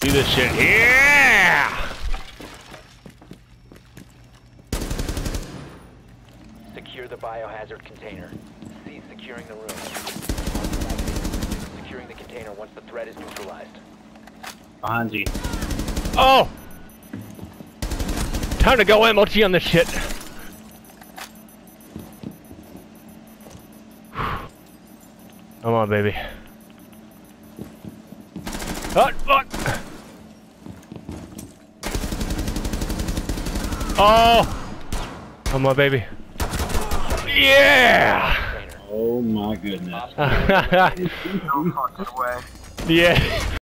Do this shit. Yeah! Secure the biohazard container. Cease securing the room. Securing the container once the threat is neutralized. Behind you. Oh! Time to go MOT on this shit. Come on, baby. Oh, fuck! Oh! oh Come on, baby. Yeah! Oh my goodness. Op four eliminated. yeah.